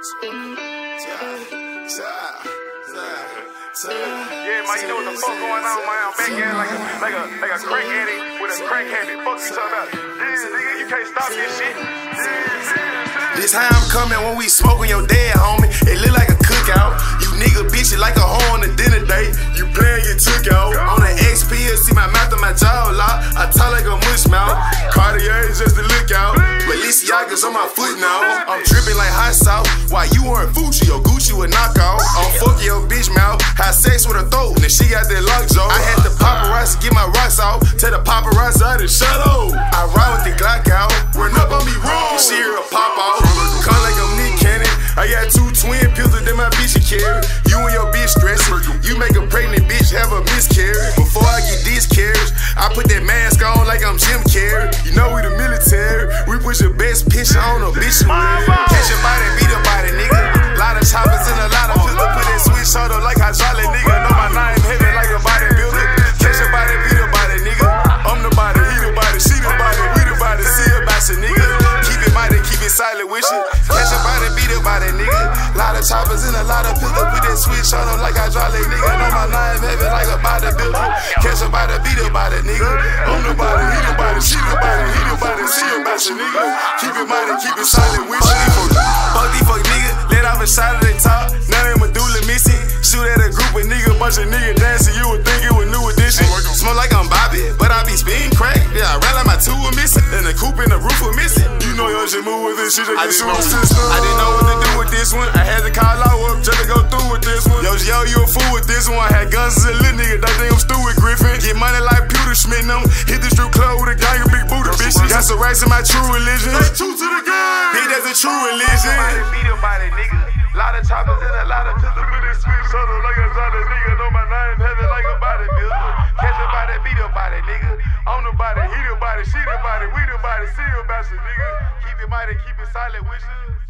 Yeah, man, you know what the fuck going on, man. I'm back here like a, like a, like a crack addict with a crack habit. Fuck you talking about. Yeah, nigga, you can't stop this shit. Yeah, yeah, yeah. This how I'm coming when we smoking your dad, homie. Balenciaga's on my foot now. I'm dripping like hot sauce. Why you weren't Fucci or Gucci with knockout? I'm fucking your bitch mouth. Had sex with her throat, and she got that lockjaw. I had the paparazzi get my rocks out. Tell the paparazzi out and shut up. I ride with the Glock out. Run up on me wrong. She hear a pop out. Come like I'm Nick Cannon. I got two twin pistols that my bitch she carry. You and your bitch stressing. You make a pregnant bitch have a miscarriage. Before I get these carriage, I put that mask on like I'm Jim Carrey. We the best picture on a bitch. Catch a body, beat a body, nigga. Lot of choppers and a lot of pistol. Put that switch on like hydraulic, nigga. Know my name heavy like a bodybuilder. Catch a body, beat a body, nigga. I'm the body, he the body, she the body, we the body, see about you, nigga. Keep it mighty, keep it silent with you. Catch a body, beat a body, nigga. Lot of choppers and a lot of pistol. Put that switch on like hydraulic, nigga. Know my name heavy like a bodybuilder. Catch a body, beat a body, nigga. I'm the body, he the body, she the body, he the body, see you. Keep it mighty, keep it silent with you. Fuck these fuck nigga, let off a shot of the top. Now they medulla missing. Shoot at a group of niggas, bunch of niggas dancing. You would think it was new edition. Smoke like I'm Bobby, but I be spitting crack. Yeah, I ran like my two were missing. And the coupe and the roof were missing. You know your shit move with this shit, I didn't know. system. I didn't know what to do with this one. I had to call out up just to go through with this one. Yo, yo, you a fool with this one. I had guns as a little nigga, that think I'm Stuart Griffin. Get money like Pewterschmidt, them. Booty bitches. Got some rights in my true religion. Two to the game. Bitch, that's a true religion. Somebody beat him by that nigga. Lot of choppers and a lot of pistol. Put that switch on him like a solid nigga. Know my name heavy like a bodybuilder. Catch a body, beat a body, nigga. On the body, he the body, she the body, we the body, see about you, nigga. Keep it mighty, and keep it silent with you.